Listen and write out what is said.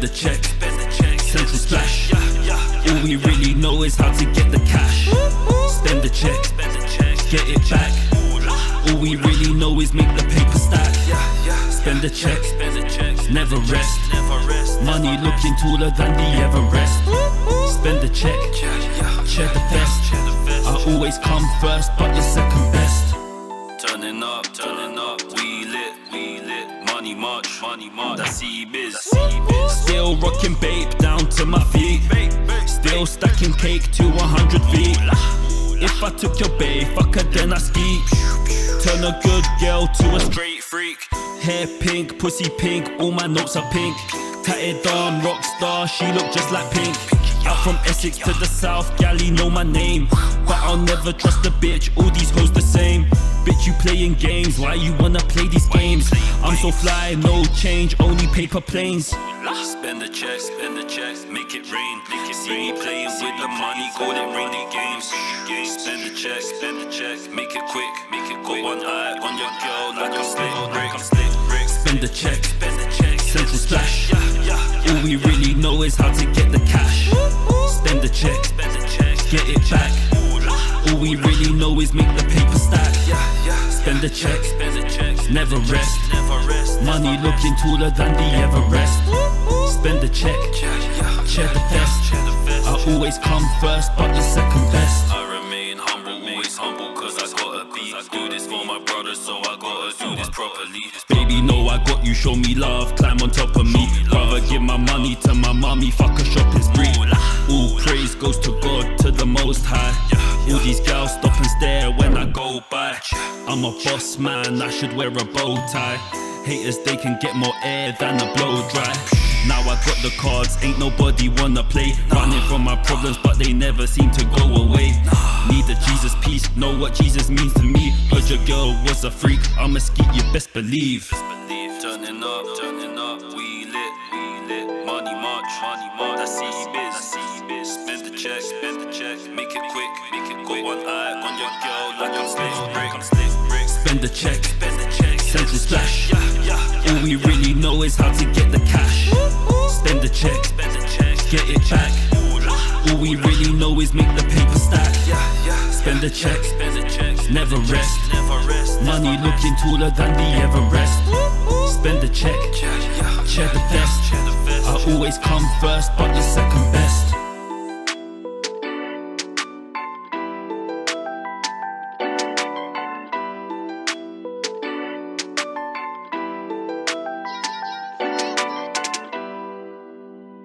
the check, central splash. All we really know is how to get the cash. Spend the check, get it back. All we really know is make the paper stack. Spend the check, never rest. Money looking taller than the Everest. Spend the check, share the best. I always come first, but you're second best. Turning up, turning up, we lit, we lit. Money march, money march. That's C-Biz. Still rocking babe down to my feet. Still stacking cake to 100 feet. If I took your babe, fuck her, then I ski. Turn a good girl to a straight freak. Hair pink, pussy pink, all my notes are pink. Tatted on, rock star, she look just like pink. Out from Essex to the south, galley know my name. But I'll never trust a bitch, all these hoes the same. Bitch, you playing games, why you wanna play these games? I'm so fly, no change, only paper planes. Spend the check, spend the check, make it rain. Make it see me playing with the money, call it rainy games. Spend the check, spend the check, make it quick, make it quick. One eye on your girl like I'm Slick Rick. Spend the check, spend the check, central splash. All we really know is how to get the cash. Spend the check, Spend the check, get it back. All we really know is make the paper stack. Spend the check, spend the check, never rest. never rest. Money looking taller than the Everest. Spend the check, share the best. I always come first, but you're second best. I remain humble, always humble, cause I gotta be. Do this for my brothers, so I gotta do this properly. Baby, know I got you, show me love, climb on top of me. Rather give my money to my mommy, fuck a shopping spree. All praise goes to God, to the most high. All these girls stop and stare when I go by. I'm a boss man, I should wear a bow tie. Haters, they can get more air than a blow dry. Now I got the cards, ain't nobody wanna play. Running from my problems, but they never seem to go away. Need the Jesus peace, know what Jesus means to me. Heard your girl was a freak, I'ma skeet, you best believe. Believe, turning up, turning up, we lit, we lit. Money march, money march. That's C-Biz, that's C-Biz. Spend the check, spend the check, make it quick, make it quick. One eye on your girl like I'm Slick Rick, I'm Slick Rick. Spend the check, Spend the check, central. All we really know is how to get the cash. Spend the check, the get it back. All we really know is make the paper stack. Spend the check, the never rest. Money looking taller than the Everest. Spend the check, share the best. I always come first, but you're second best.